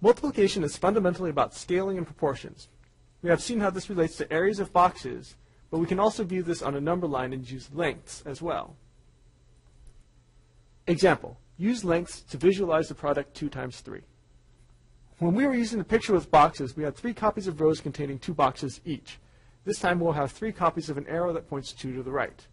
Multiplication is fundamentally about scaling and proportions. We have seen how this relates to areas of boxes, but we can also view this on a number line and use lengths as well. Example, use lengths to visualize the product 2 times 3. When we were using the picture with boxes, we had three copies of rows containing two boxes each. This time we'll have three copies of an arrow that points 2 to the right.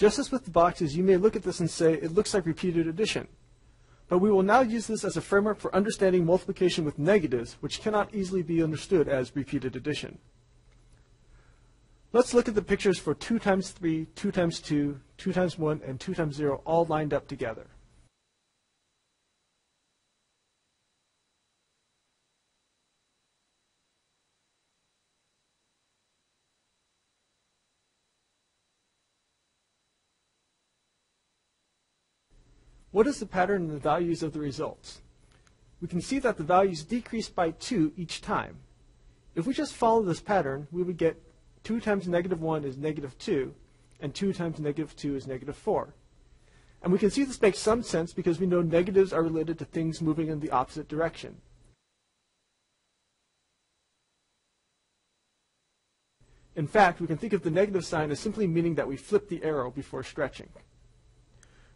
Just as with the boxes, you may look at this and say, it looks like repeated addition. But we will now use this as a framework for understanding multiplication with negatives, which cannot easily be understood as repeated addition. Let's look at the pictures for 2 times 3, 2 times 2, 2 times 1, and 2 times 0 all lined up together. What is the pattern in the values of the results? We can see that the values decrease by 2 each time. If we just follow this pattern, we would get 2 times negative 1 is negative 2, and 2 times negative 2 is negative 4. And we can see this makes some sense because we know negatives are related to things moving in the opposite direction. In fact, we can think of the negative sign as simply meaning that we flip the arrow before stretching.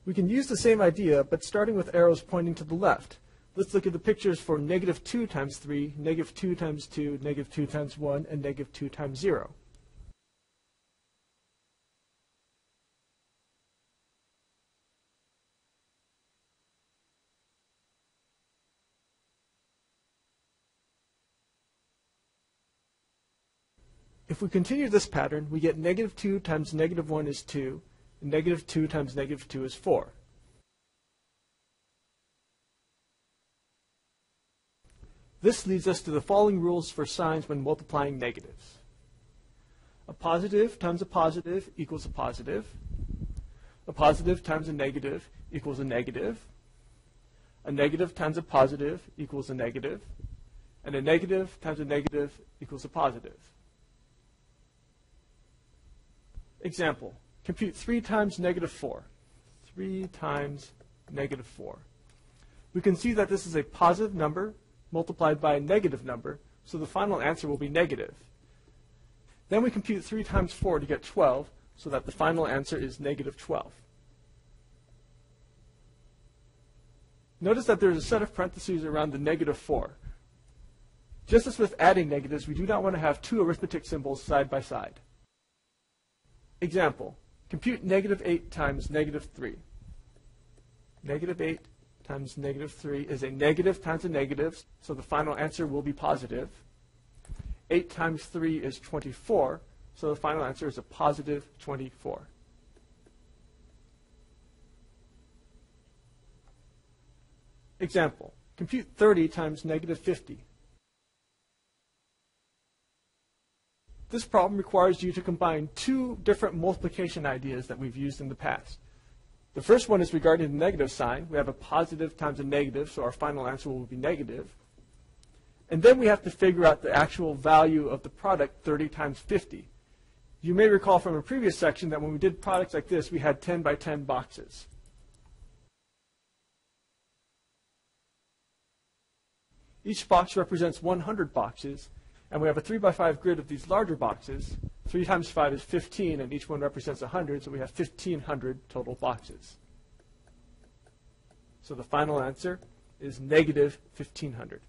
We can use the same idea, but starting with arrows pointing to the left. Let's look at the pictures for negative 2 times 3, negative 2 times 2, negative 2 times 1, and negative 2 times 0. If we continue this pattern, we get negative 2 times negative 1 is 2, negative 2 times negative 2 is 4. This leads us to the following rules for signs when multiplying negatives. A positive times a positive equals a positive. A positive times a negative equals a negative. A negative times a positive equals a negative. And a negative times a negative equals a positive. Example, compute 3 times negative 4. 3 times negative 4. We can see that this is a positive number multiplied by a negative number, so the final answer will be negative. Then we compute 3 times 4 to get 12, so that the final answer is negative 12. Notice that there's a set of parentheses around the negative 4. Just as with adding negatives, we do not want to have two arithmetic symbols side by side. Example, Compute negative 8 times negative 3. Negative 8 times negative 3 is a negative times a negative, so the final answer will be positive. 8 times 3 is 24, so the final answer is a positive 24. Example, compute 30 times negative 50. This problem requires you to combine two different multiplication ideas that we've used in the past. The first one is regarding the negative sign. We have a positive times a negative, so our final answer will be negative. And then we have to figure out the actual value of the product 30 times 50. You may recall from a previous section that when we did products like this, we had 10 by 10 boxes. Each box represents 100 boxes, and we have a 3 by 5 grid of these larger boxes. 3 times 5 is 15, and each one represents 100, so we have 1,500 total boxes. So the final answer is negative 1,500.